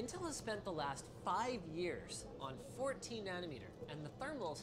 Intel has spent the last five years on 14 nanometer, and the thermals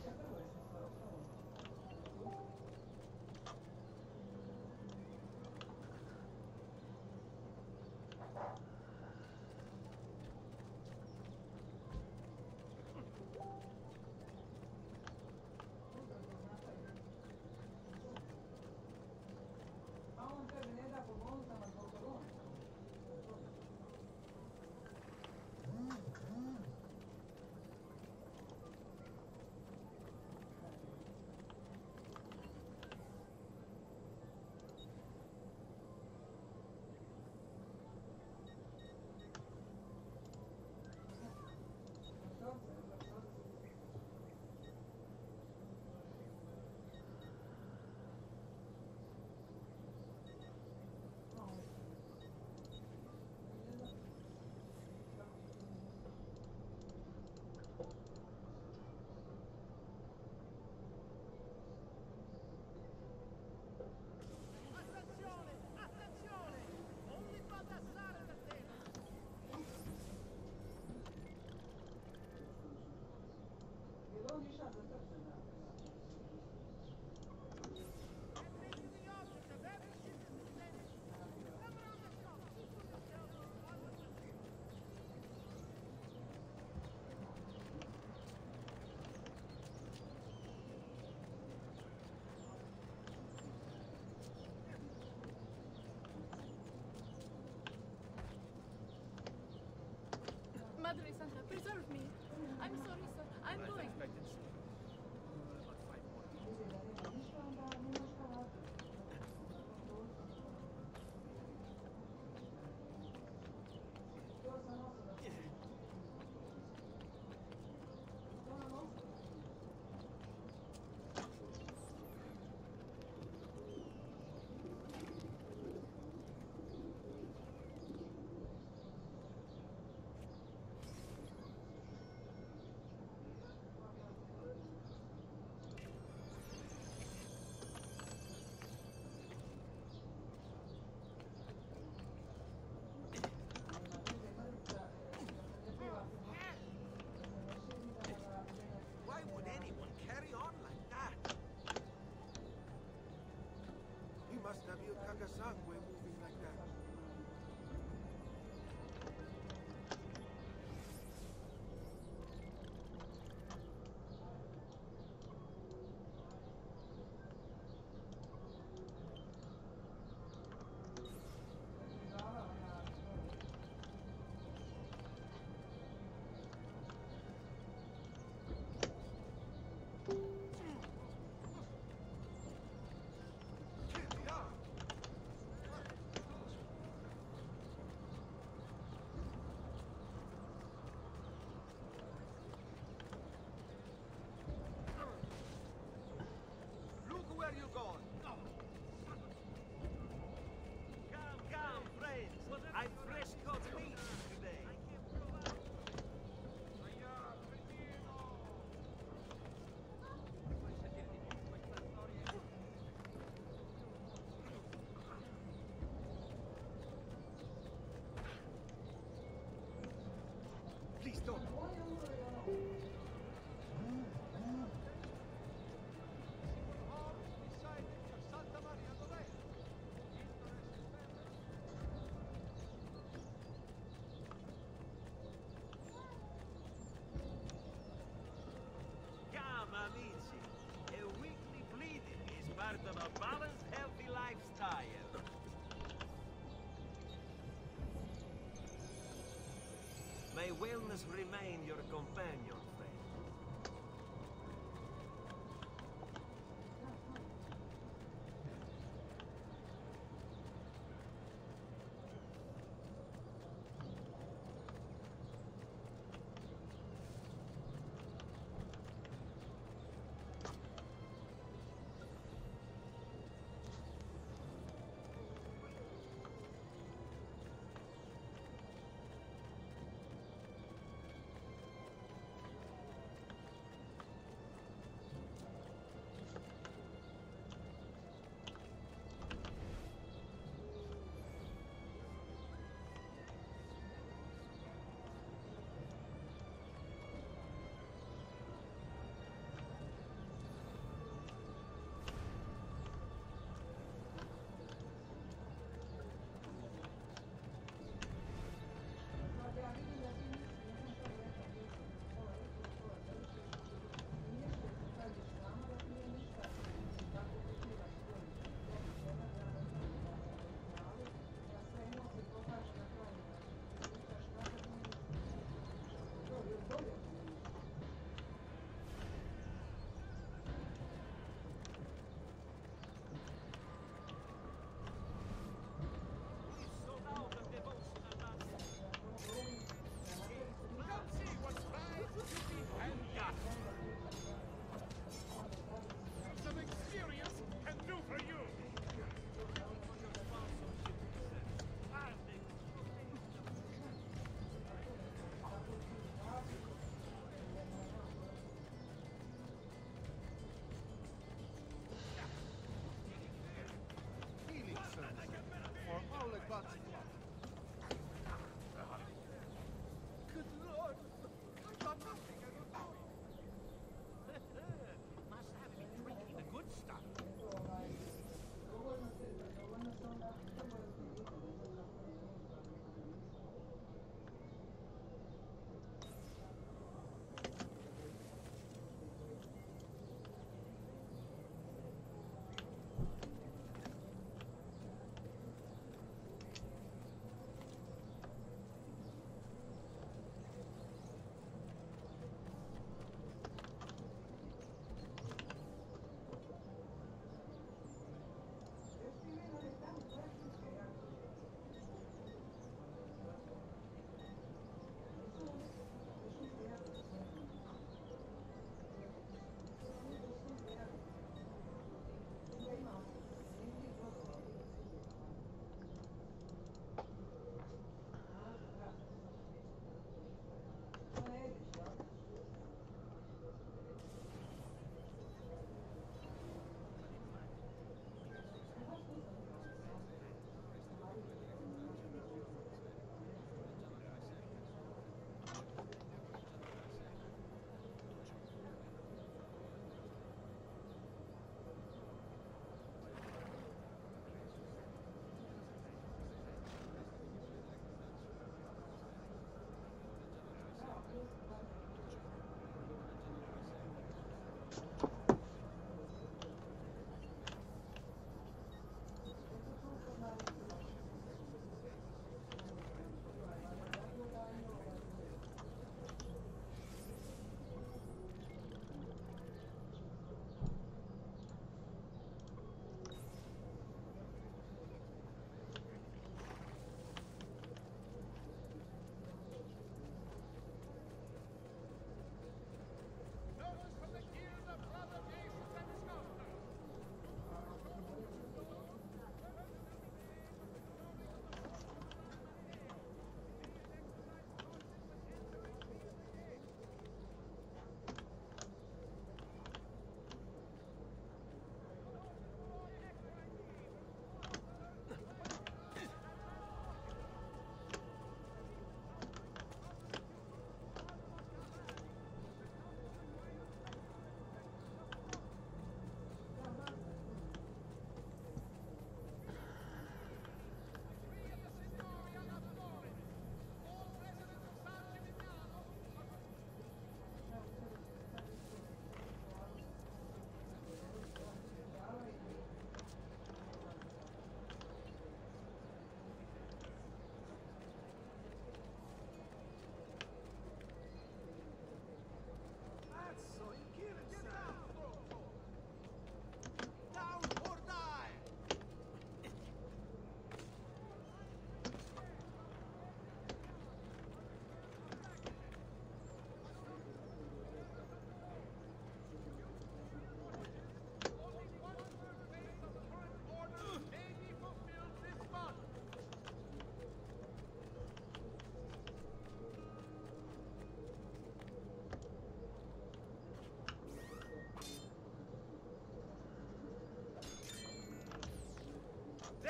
wellness remain your companion,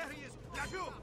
There he is! Lajou!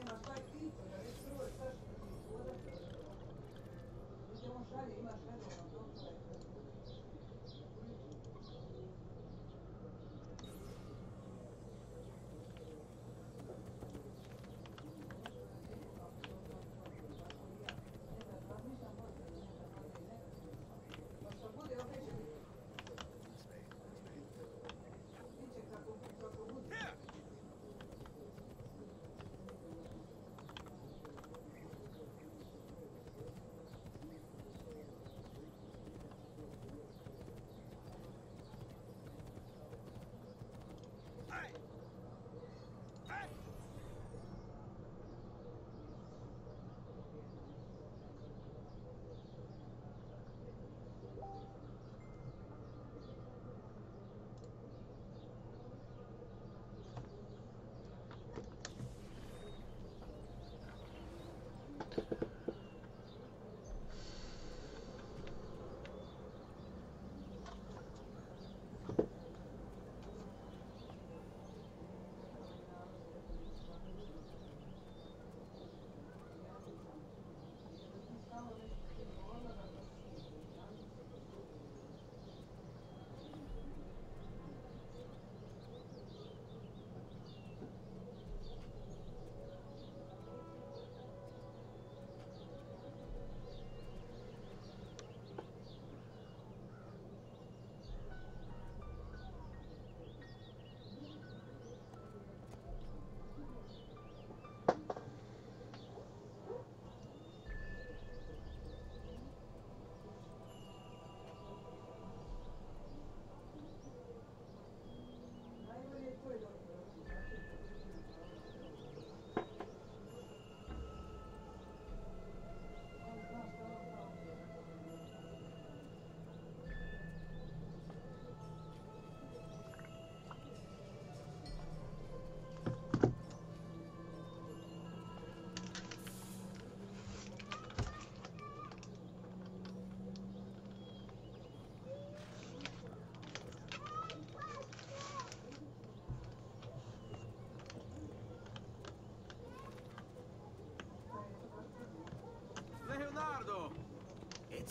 Imaš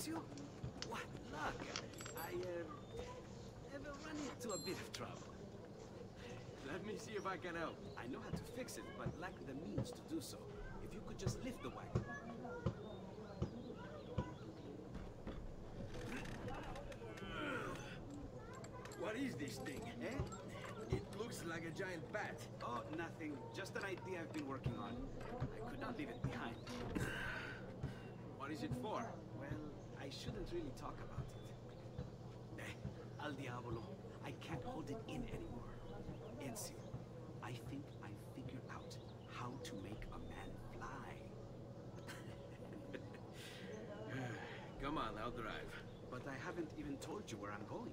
you? What luck! I, uh, ever run into a bit of trouble. Let me see if I can help. I know how to fix it, but lack the means to do so. If you could just lift the wagon. What is this thing, eh? It looks like a giant bat. Oh, nothing. Just an idea I've been working on. I could not leave it behind. what is it for? I shouldn't really talk about it. Eh, al diavolo. I can't hold it in anymore. Ezio, I think I figured out how to make a man fly. Come on, I'll drive. But I haven't even told you where I'm going.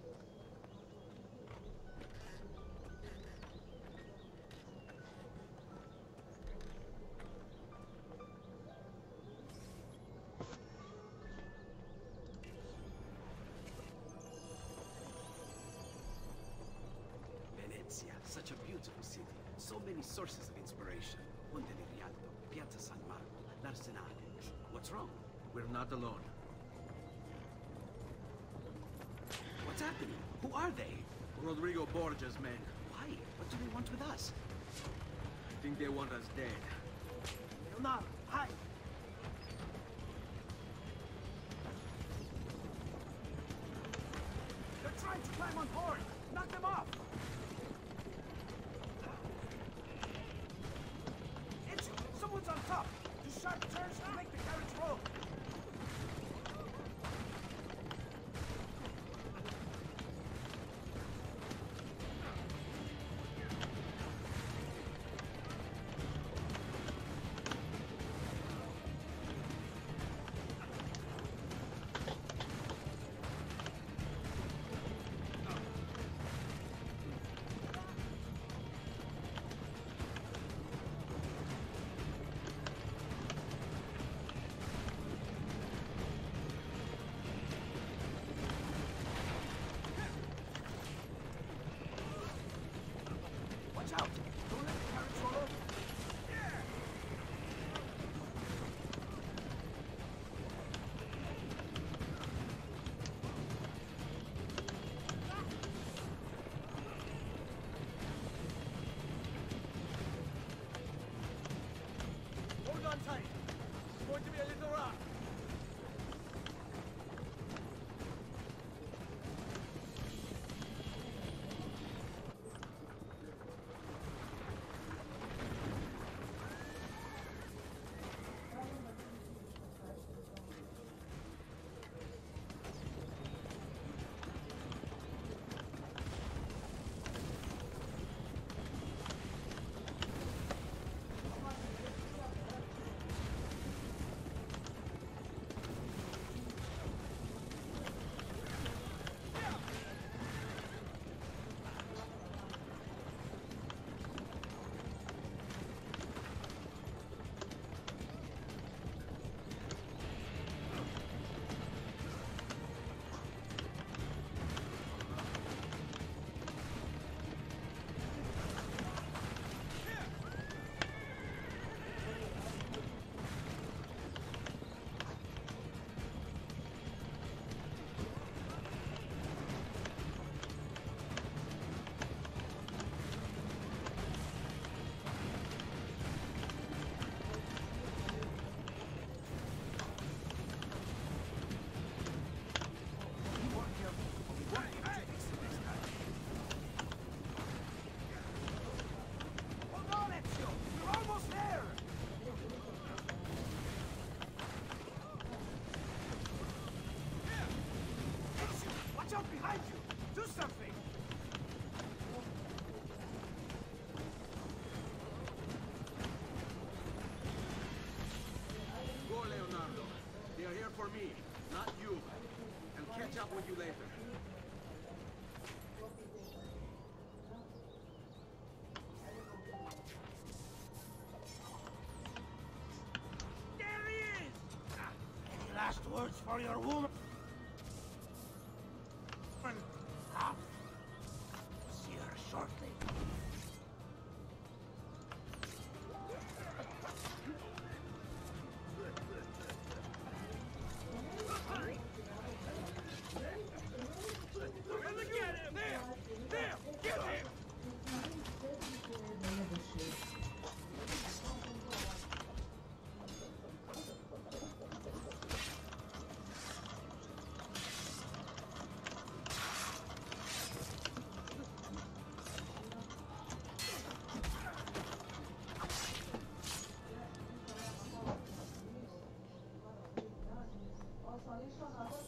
Sources of inspiration. Ponte di Rialto, Piazza San Marco, l'Arsenale. What's wrong? We're not alone. What's happening? Who are they? Rodrigo Borgia's men. Why? What do they want with us? I think they want us dead. Leonardo, hide! They're trying to climb on board! Knock them off! Words for your woman? 있어서.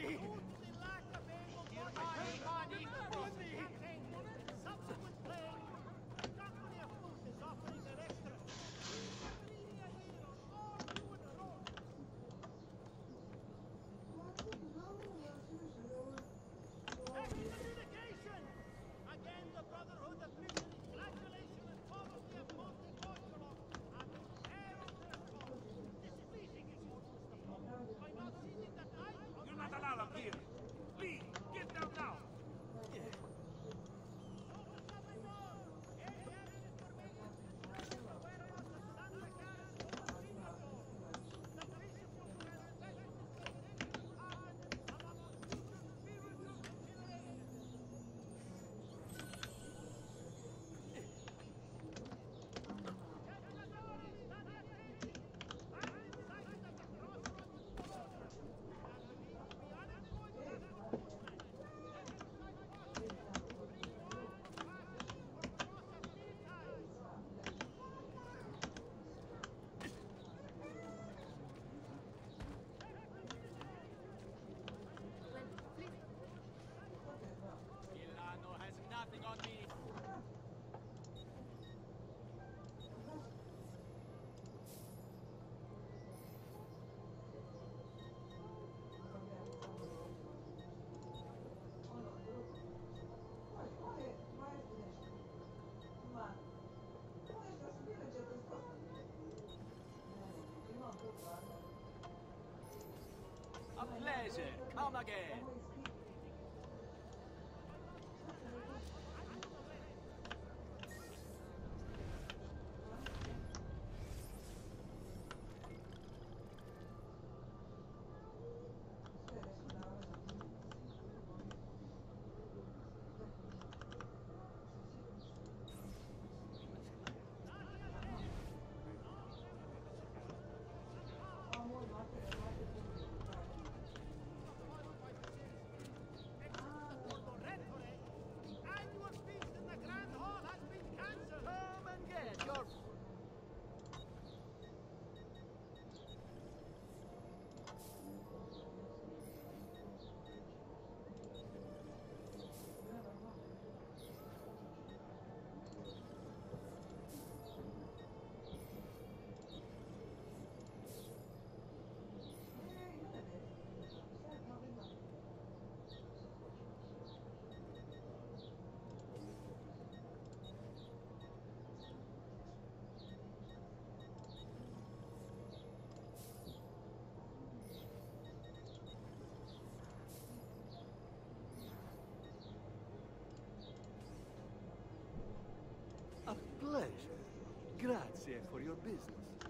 me! Come again. Pleasure. Grazie for your business.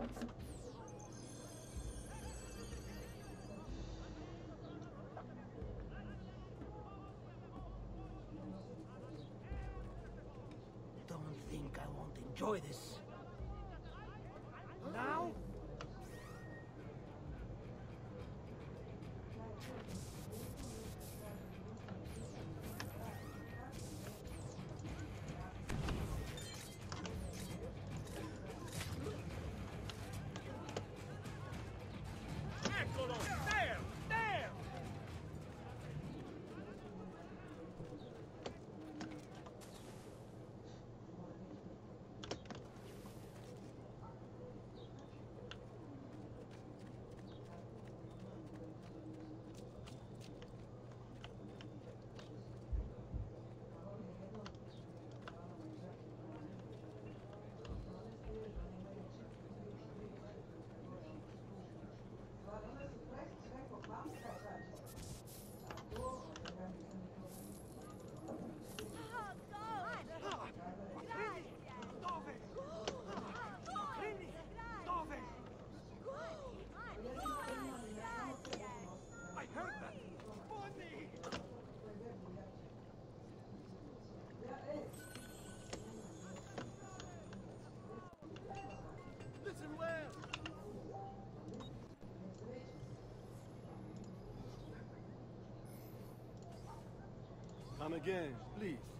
Don't think I won't enjoy this. Again, please.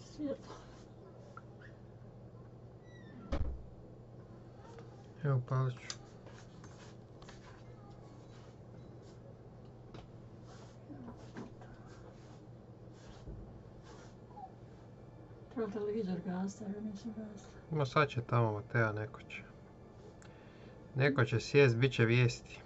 Svjetlo. Evo palit ću. Treba televizor gasta, ja nisam gasta. Ma sad će tamo Matea neko će. Neko će sjest, bit će vijesti.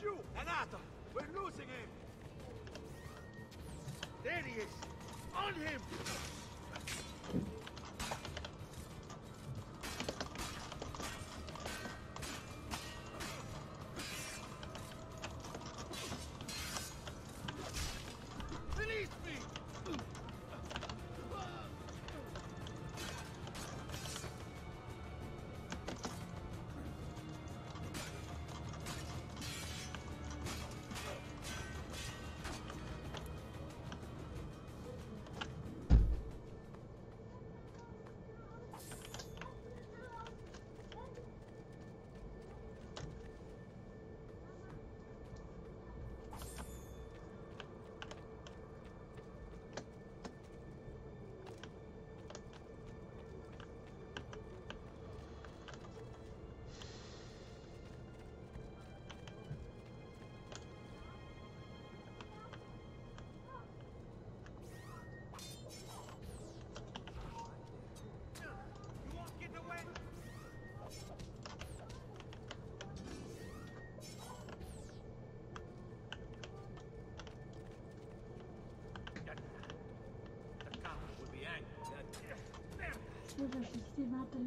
You! Anato! We're losing him! There he is! On him! Sjećaš se ti mataju.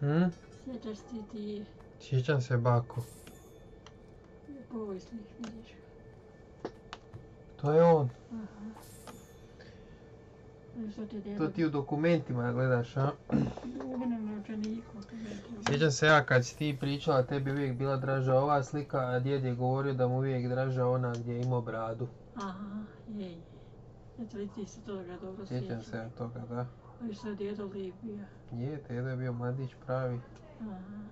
Hm? Sjećaš se ti Sjećam se bako. povijesnih, vidiš. To je on. Aha. To ti u dokumentima gledaš, a? Sjećam se ja kad si ti pričala, tebi uvijek bila draža ova slika, a djed je govorio da mu uvijek draža ona gdje je imao bradu. Ti se toga dobro Sjećam se ja toga, da. A i što je djedo lijep bio. Je, tedo je bio mladić pravi. Aha.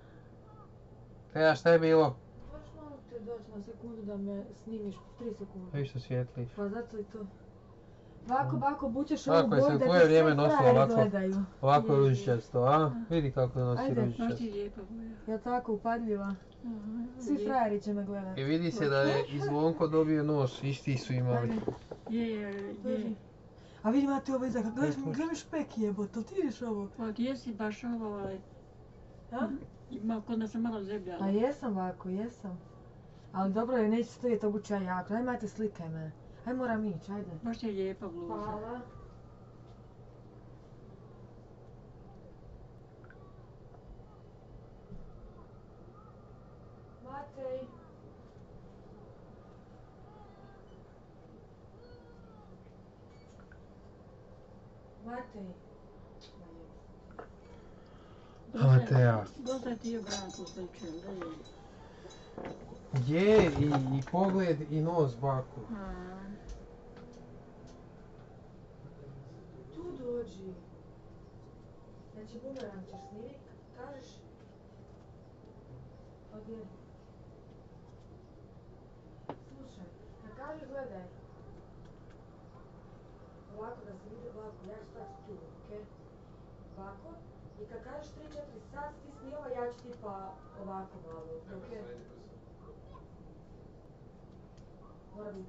A šta je bilo? Možeš malo te doći na sekundu da me snimiš, 3 sekunde. Vi što svijetliš. Pa zato i to. Ovako, ovako bučeš ovu boju sam da vrijeme sve nosila frajeri ovako. gledaju. Ovako ružičasto, a? Vidi kako nosi Ajde. Baš ti ružičasto. lijepa boja. Jel tako, upadljiva? Svi je. frajeri će me gledat. I vidi se da je i Zvonko dobio nos, isti su imali. Ajde, Je, je, je. A vidi Mate ovo iza, gledaš, Slušaj. gledaš špek jebote, ti vidiš ovo? Pa gdje si baš ovo, ovaj, A? ima kod nas je malo zebljalo. A jesam ovako, jesam. Ali dobro je, neće stojiti obuća jako. Ajde Mate, slikaj me. Ajde moram ići, ajde. Baš je lijepa bluza. Hvala. Matej. Matej. Matea. Dosta ti je branku sličan, da je. Je, i, i pogled i nos baku. A, Tu dođi. Znači, bumerang ćeš snimit, kažeš... Odjedi. Slušaj, kad kažeš gledaj. Ovako da se vidi ovako, ja ću stati tu, okej? Ovako. I kad kažeš 3-4 sad ti snima, ja ću tipa ovako malo, okej? Mora zbuni.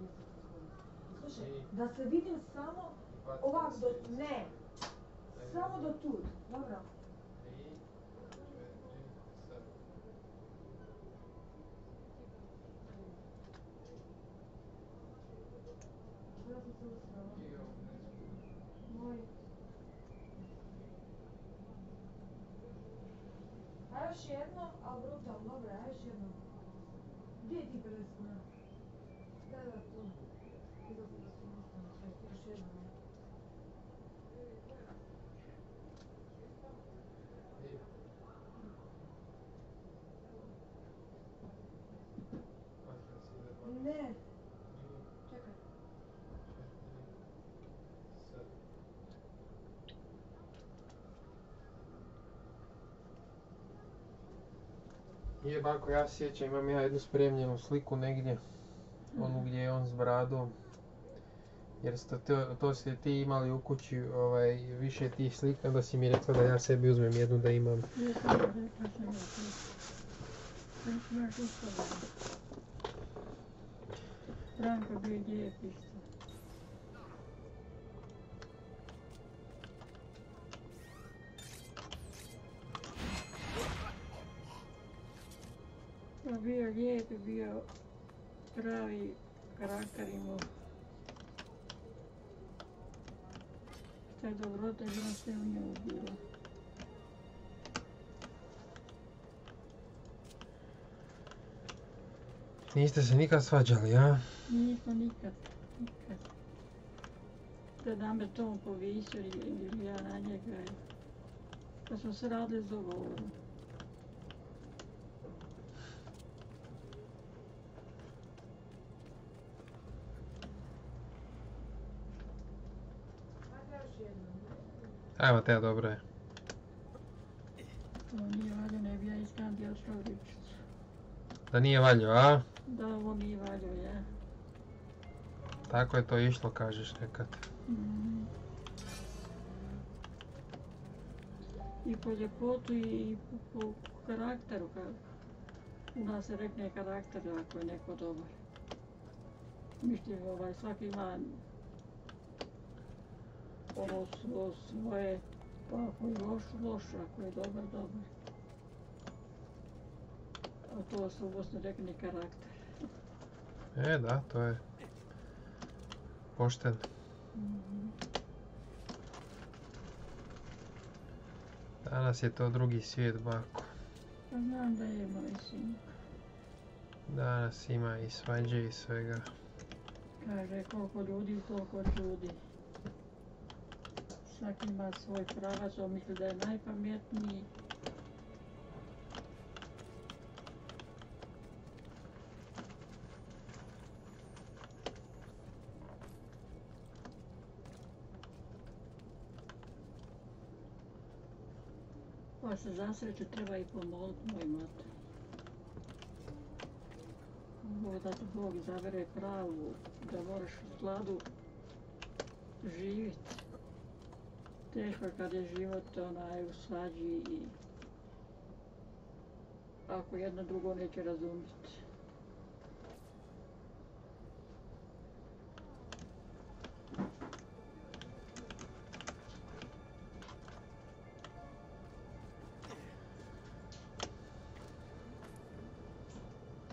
I Slušaj, da se vidim samo ovako do... Ne! Samo do tu, dobro? Ja sam se usrala. Moj. A još jedno, a brutalno, dobro, a još jedno. Gdje je ti 50 kuna? Da, da, tu. Izlazili su jednostavno sve, još jedno. Ne. Čekaj. Je bako, ja sjećam, imam ja jednu spremljenu sliku negdje. Onu gdje je on s bradom. Jer ste to, to ste ti imali u kući ovaj, više tih slika, da si mi rekla da ja sebi uzmem jednu da imam. jesam, rekla sam Branko bio lijep bio pravi karakter imao. Dobrota je bilo sve u njemu bilo. Niste se nikad svađali, a? Nismo nikad, nikad. Da da me to povisio ili ili ja na njega. Pa smo se radili s dogovorom. Ajmo te, dobro je. To nije valjao, ne bi ja iskandijal Šavričicu. Da nije valjao, a? Da ovo nije valjao, ja. Tako je to išlo, kažeš nekad. Mm. I po ljepotu i po, po karakteru. Ka, u nas se rekne karakter ako je neko dobar. Mislim, ovaj, svaki ima ono svo, svoje, pa ako je loš, loš, ako je dobar, dobar. A to su u Bosni rekni karakter. E, da, to je pošten. Danas je to drugi svijet, bako. Pa znam da je moj sin. Danas ima i svađe i svega. Kaže koliko ljudi, toliko ljudi. Svaki ima svoj pravac, on misli da je najpametniji. Pa se za sreću treba i pomoliti moj mater. Bog da ti Bog izabere pravu, da moraš u skladu živjeti. Teško je kad je život onaj u svađi i ako jedno drugo neće razumjeti.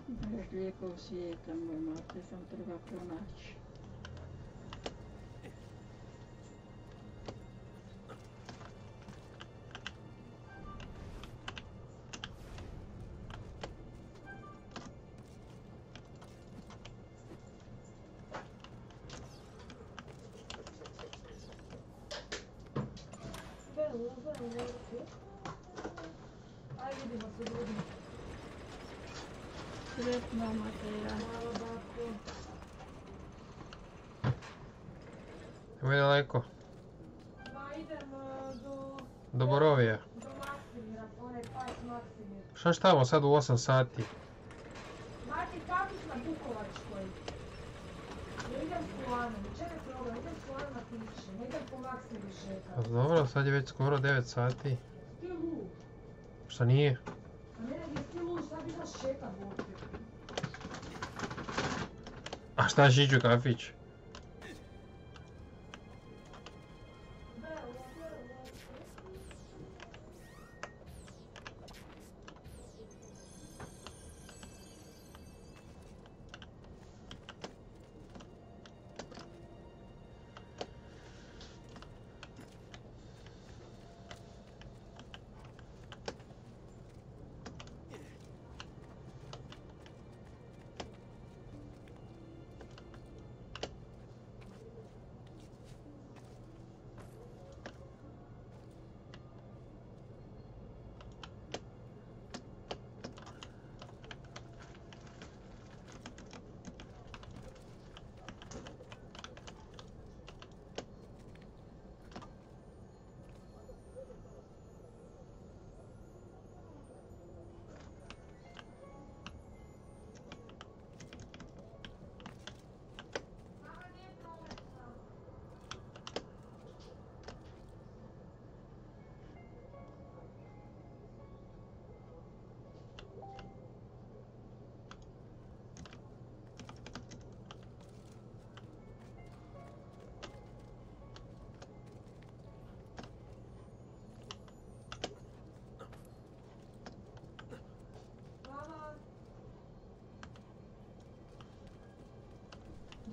Ima još lijekov svijeta, moj mate, sam treba pronaći. Šta tamo sad u 8 sati? Mati, kafić na Bukovačkoj. Ja idem s Kolanom, čekaj problem, idem s Kolanom na piće, ne idem po Maksimir Pa šetat. dobro, sad je već skoro 9 sati. Ti lud. Šta nije? A ne, nego ti lud, šta bi nas ovdje? A šta će ići u kafić?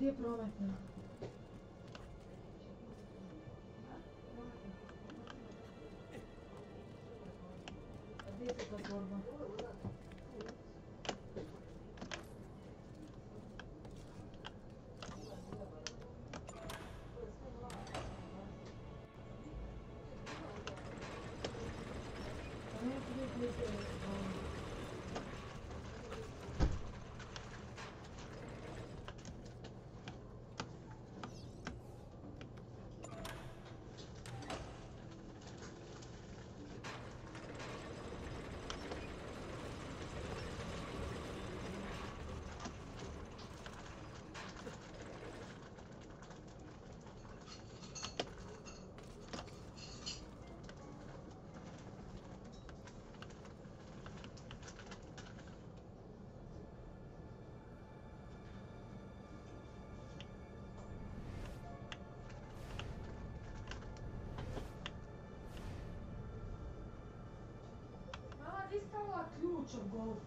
Gdje je prometna? A gdje je ta лучше в голф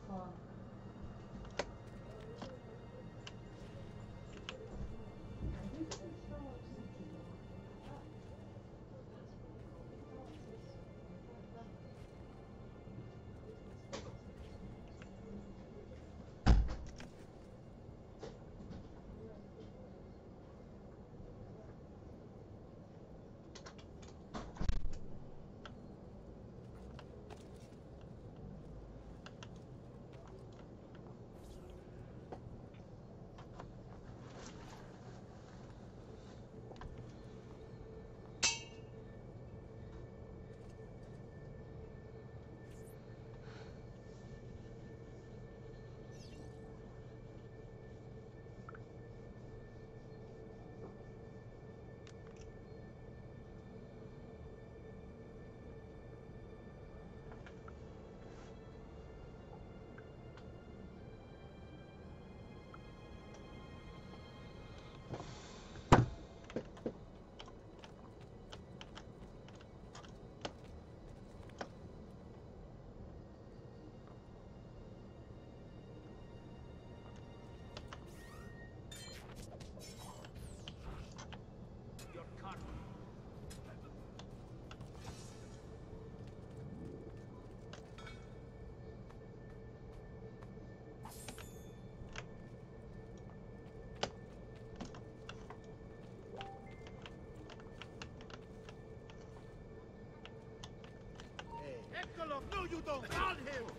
you don't! On him! Sve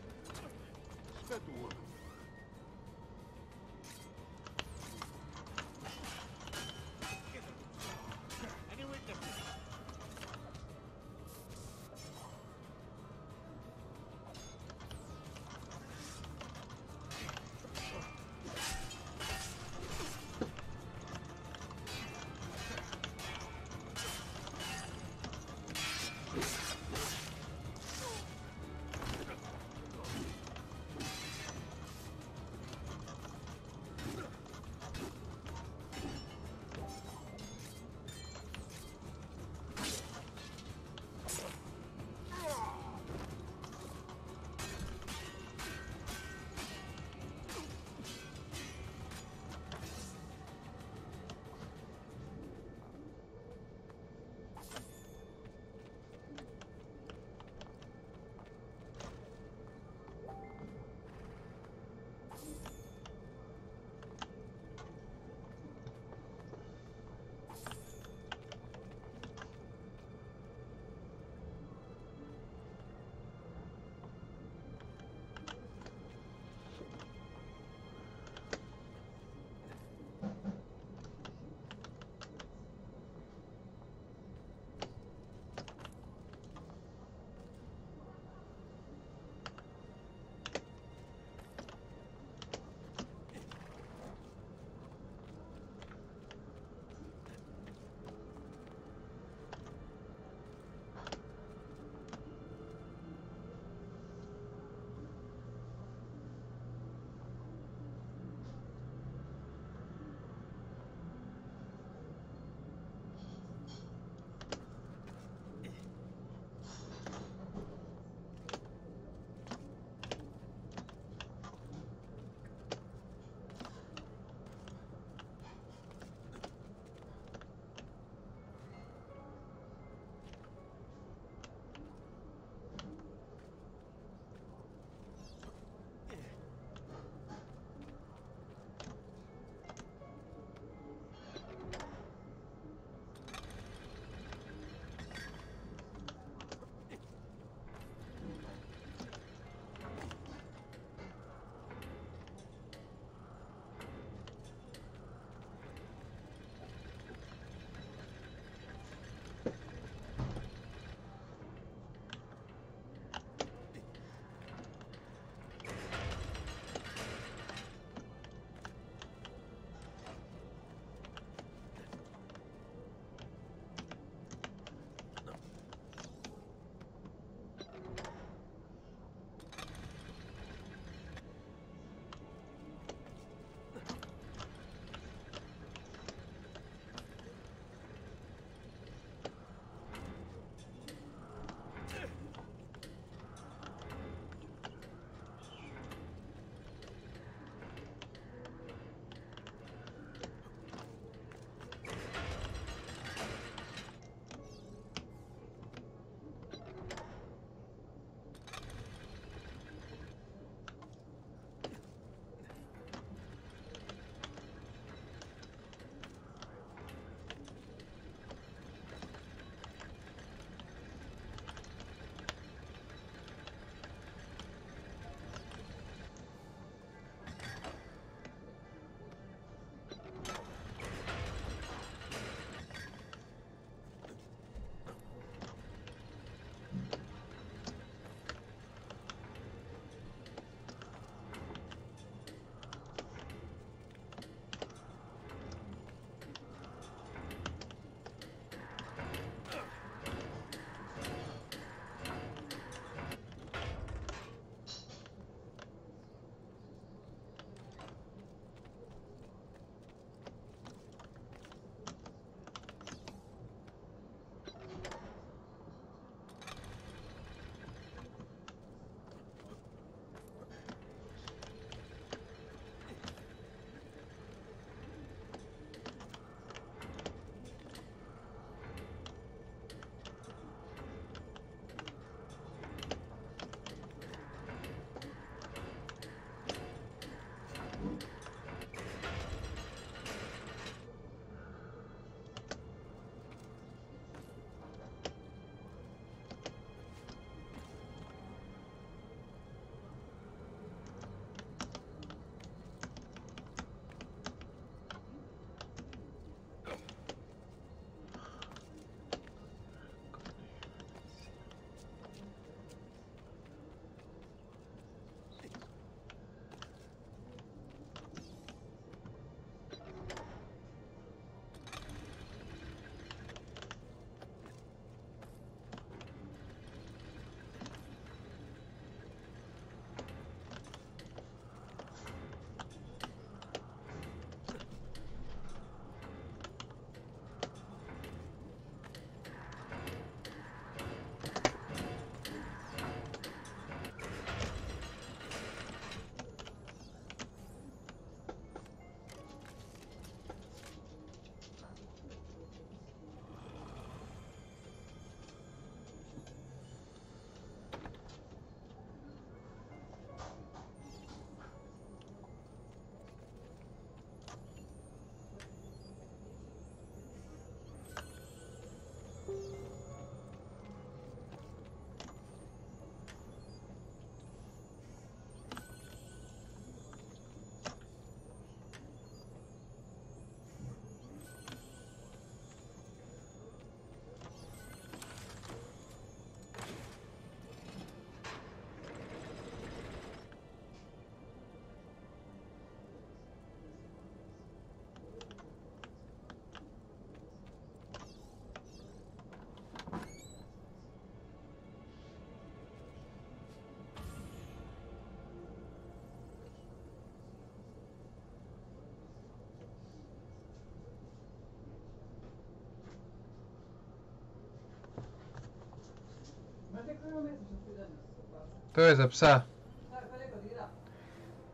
To je za psa.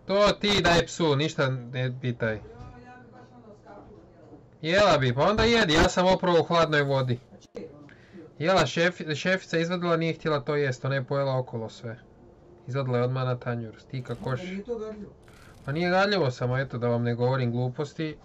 To ti daj psu, ništa ne pitaj. Jela. Bi, pa onda jedi, ja sam opravo u hladnoj vodi. Jela šef, šefica izvadila, nije htjela to jest, ona je pojela okolo sve. Izvadila je odmah na tanjur, stika koš. Pa nije gadljivo, samo eto da vam ne govorim gluposti.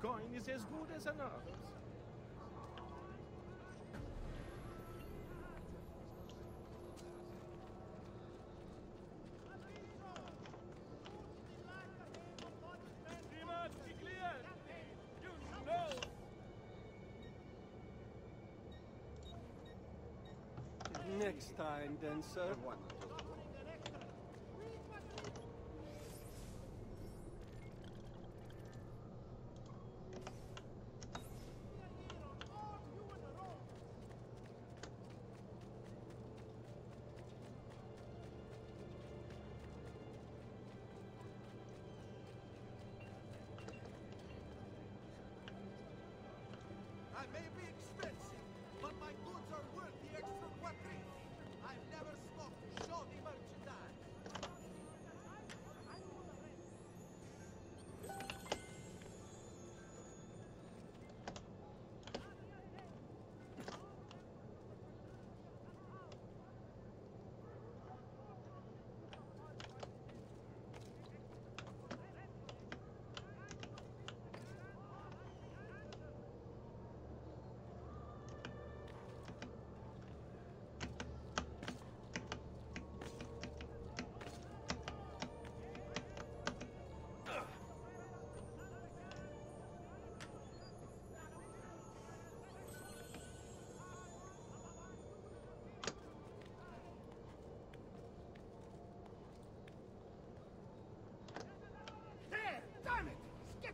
One coin is as good as another's. Next time, then, sir.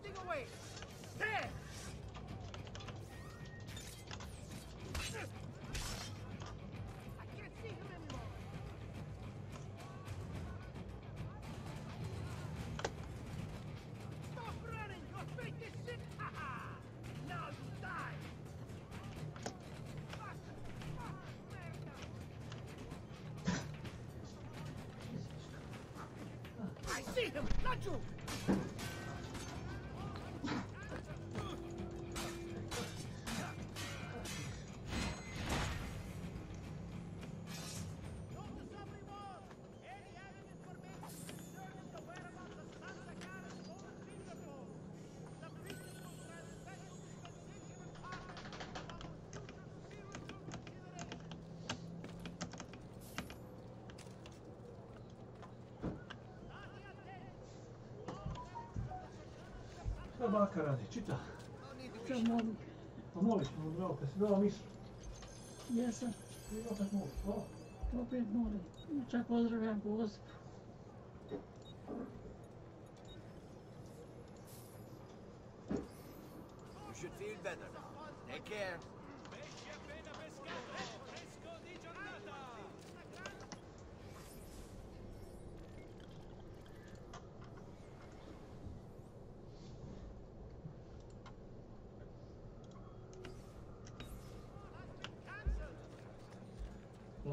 He's getting away! There! I can't see him anymore. Stop running! Your fate is shit! Ha ha! Now you die! Bastard! Fuck! Merda! I see him! Not you! Šta baka radi? Čita. Što mogu? Pa moliš, ono bravo, kad si dala misu. Jesam, I opet moliš, opet molim. Čak pozdravljam gospu.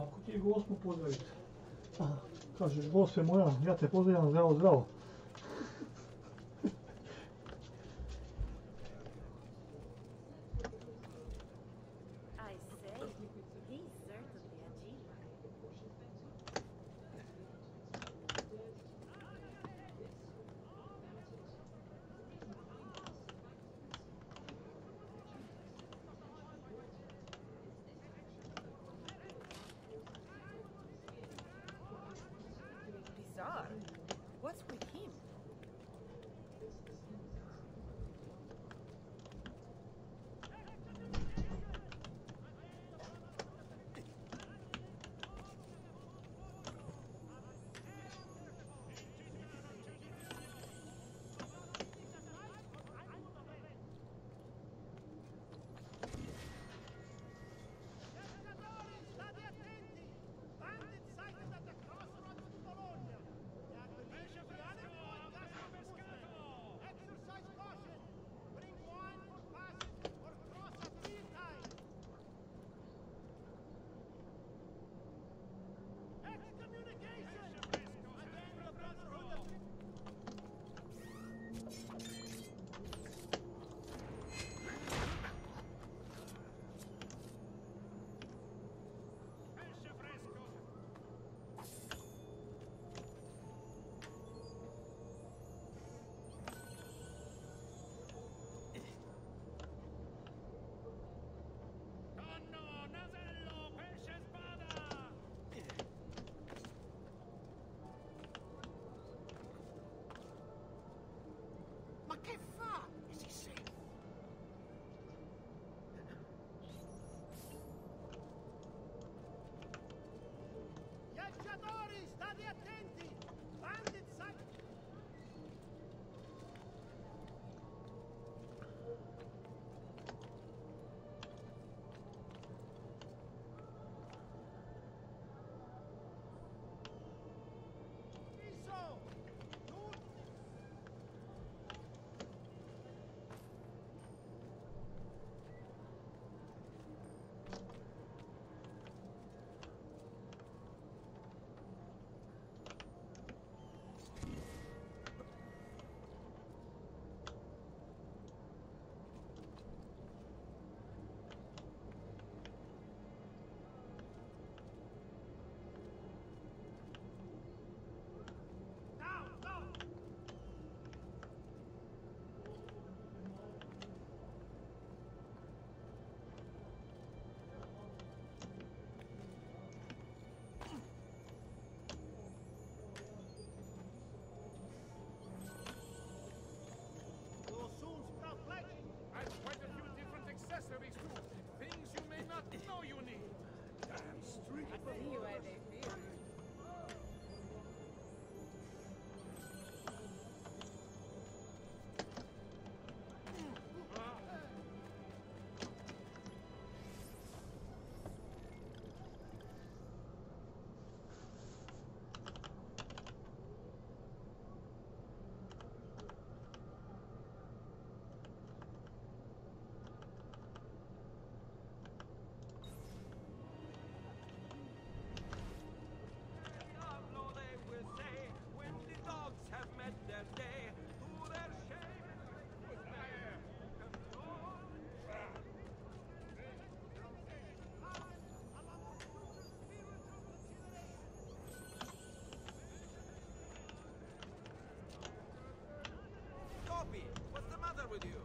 Lako ti je gospu pozdraviti. Kažeš, Gospe moja, ja te pozdravljam zdravo, zdravo. Ma See you. copy? What's the matter with you?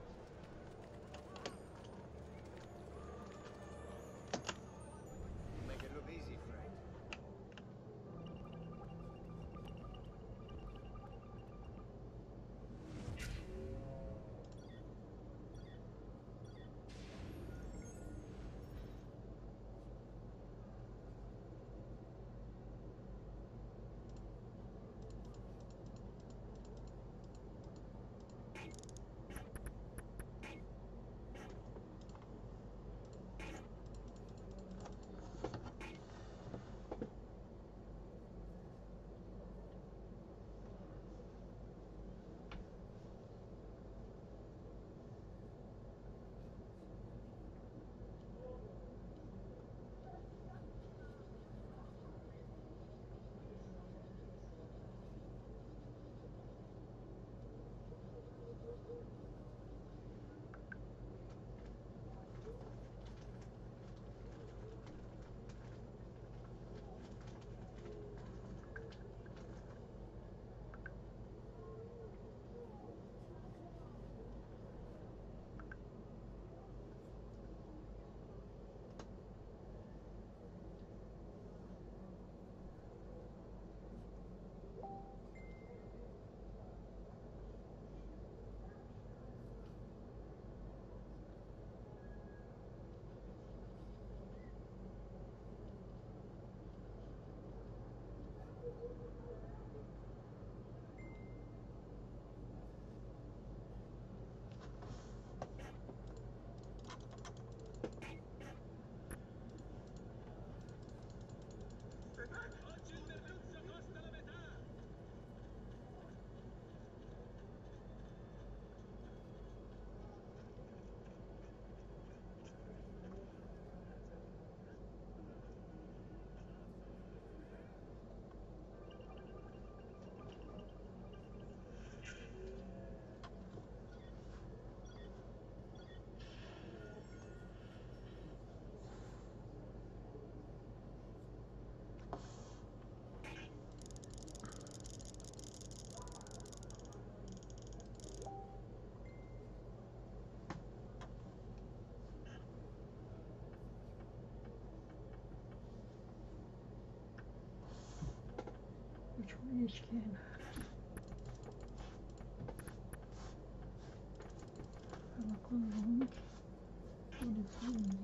Чулечки. Колокольник. Колокольник.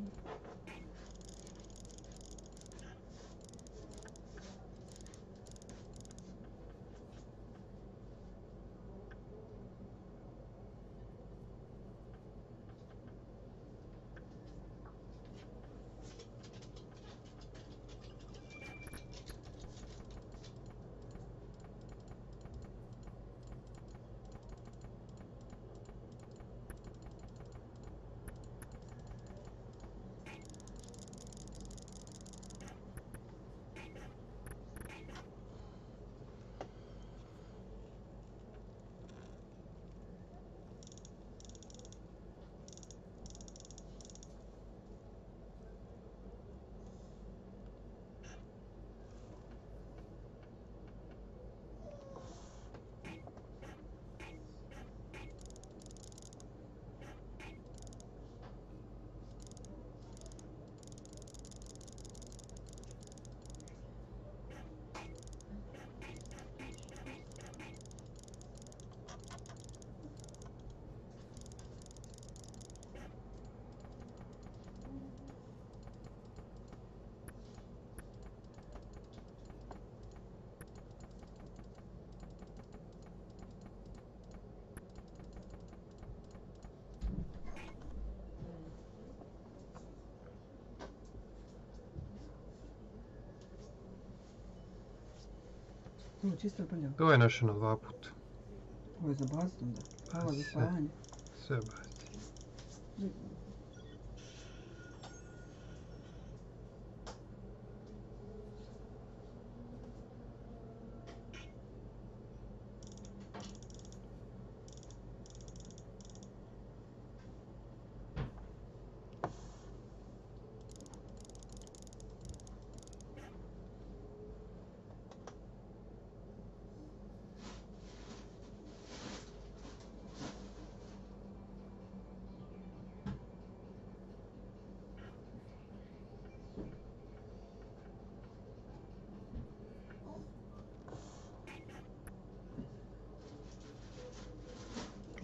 Ovo čisto prljavo. To je nošeno dva puta. Ovo je za bacit onda. Ovo za sve. spavanje.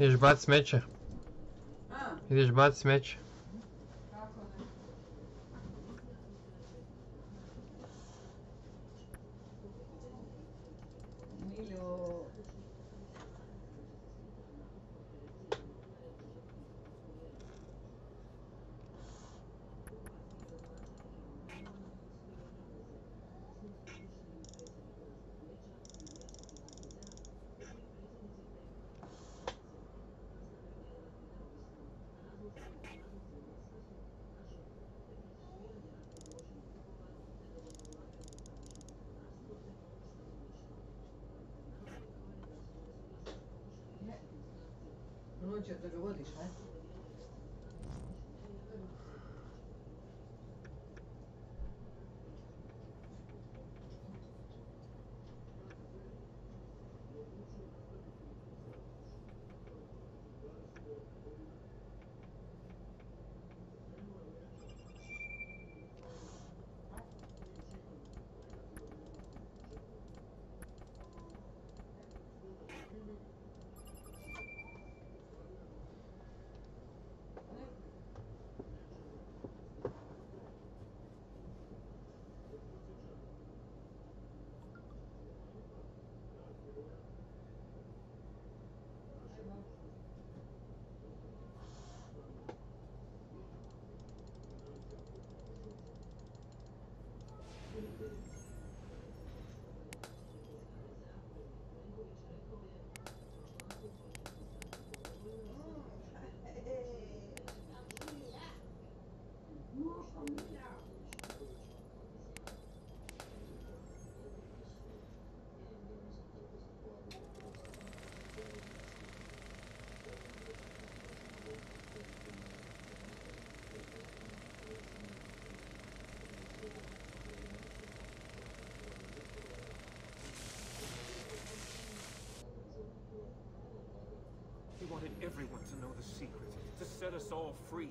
Իր բաց մեջը։ Իր բաց մեջ։ հա։ մեջ. 这个我认识 aj? Wanted everyone to know the secret, to set us all free.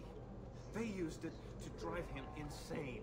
They used it to drive him insane.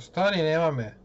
história, né, Mamé?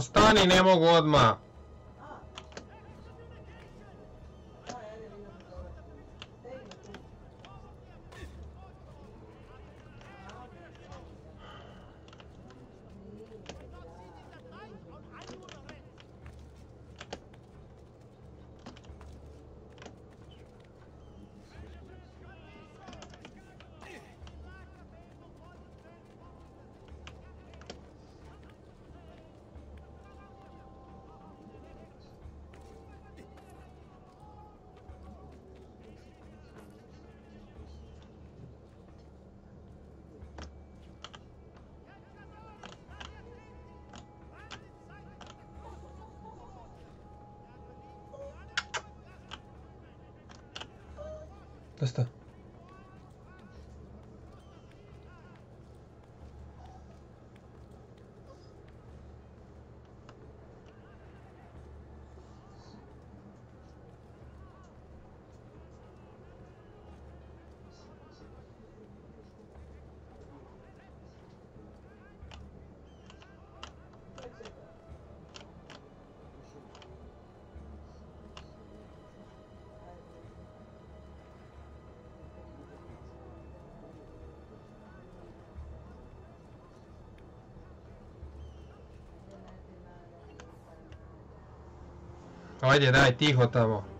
stani, ne mogu odmah. Ajde, daj, tiho tamo.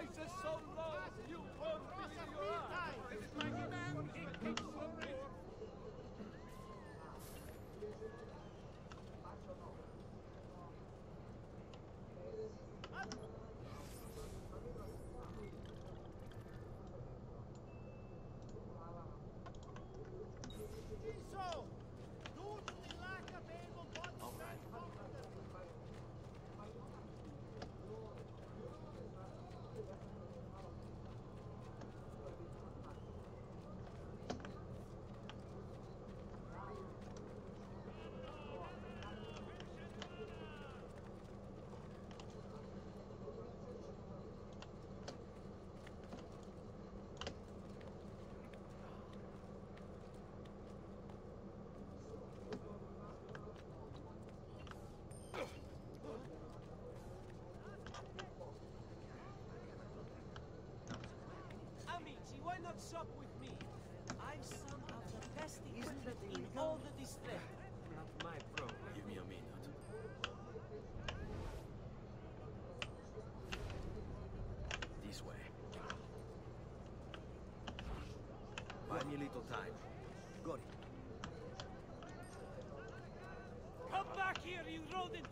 Thank you. Not sup with me. I'm some of the best equipment in all the district. Not my problem. Give me a minute. This way. Buy me a little time. Got it. Come back here, you rodent!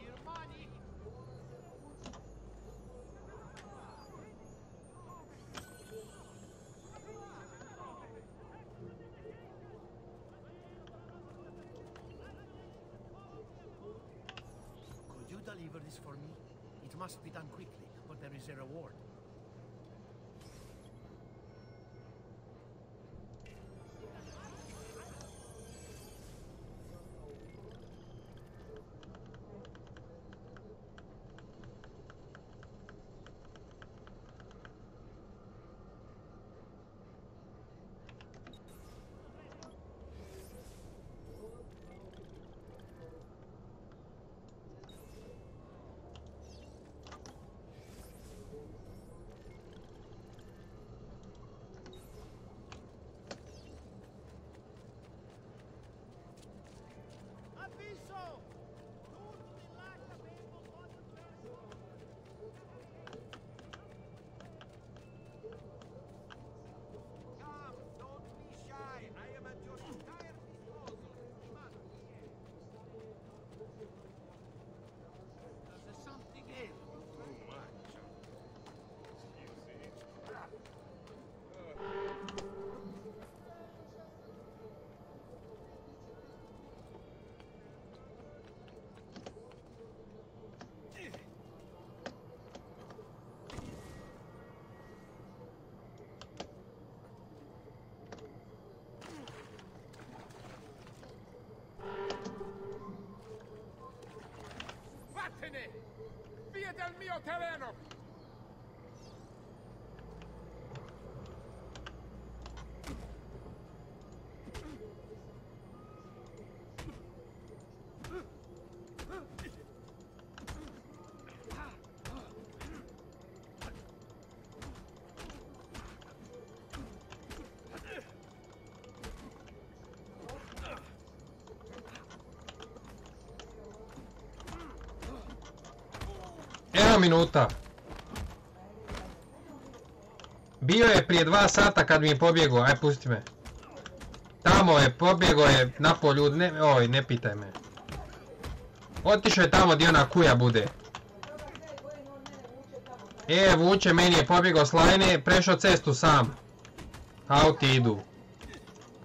Your money! Could you deliver this for me? It must be done quickly, but there is a reward. viene. Fíjate al. Evo minuta. Bio je prije dva sata kad mi je pobjegao, aj pusti me. Tamo je, pobjegao je na polju, ne, oj, ne pitaj me. Otišao je tamo gdje ona kuja bude. E, vuče, meni je pobjegao s prešao cestu sam. Auti idu.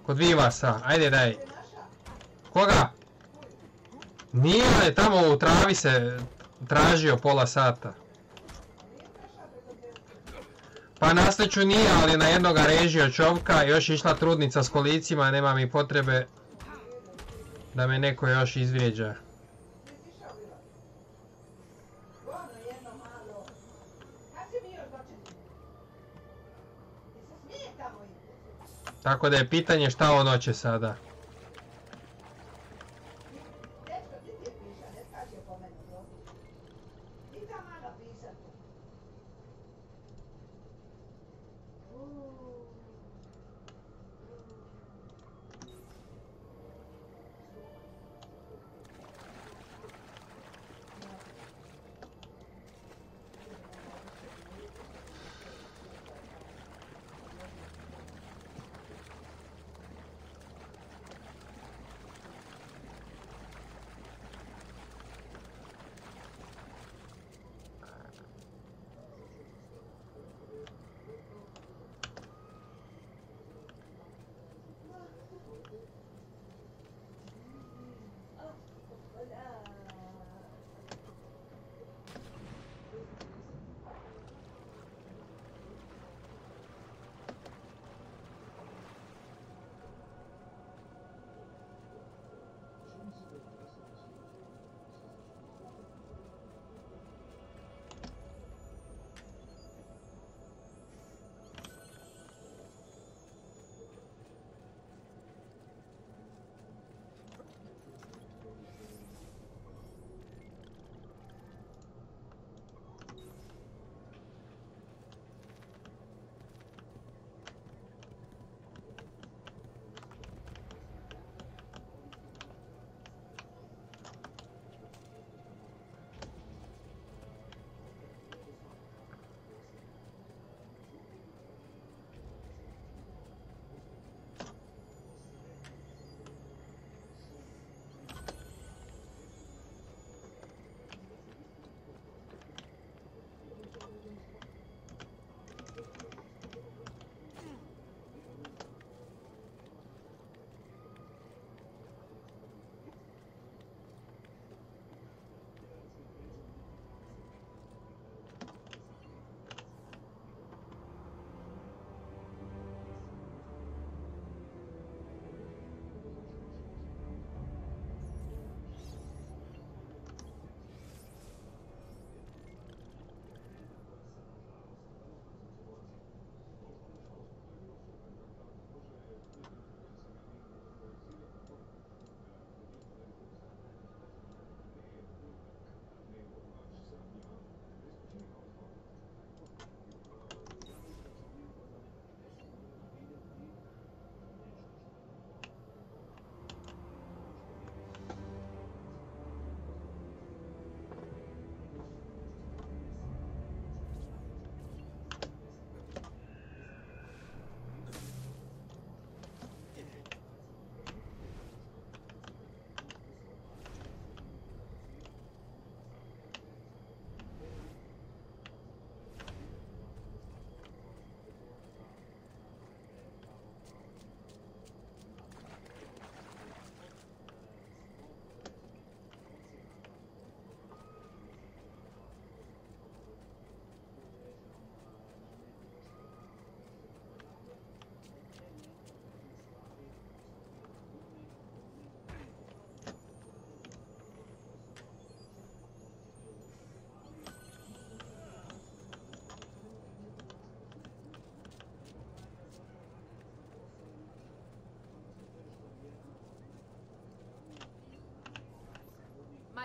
Kod Vivasa, ajde daj. Koga? Nije, tamo u travi se tražio pola sata. Pa na sreću nije, ali na jednoga režio čovka, još išla trudnica s kolicima, nema mi potrebe da me neko još izvrijeđa. Tako da je pitanje šta on hoće sada.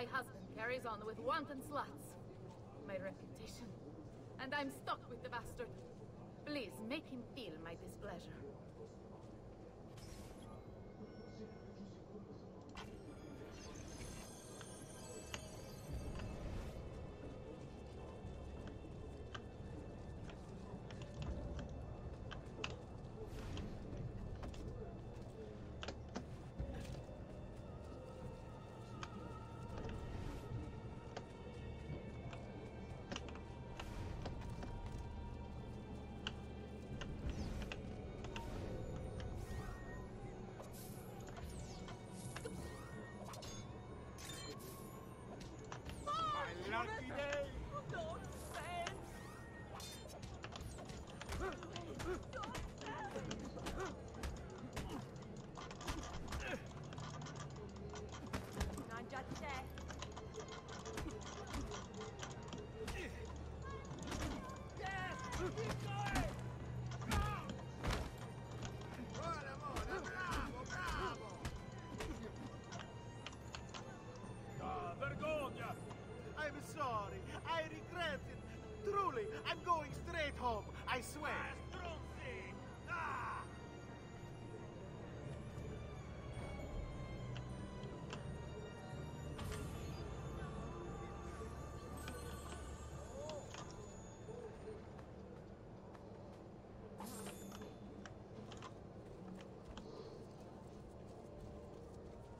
My husband carries on with wanton sluts. My reputation. And I'm stuck with the bastard. Please make him feel my displeasure. Let's go.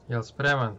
Jel spreman?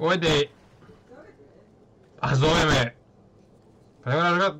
Vete. Asómeme. Para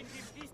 Find him. He's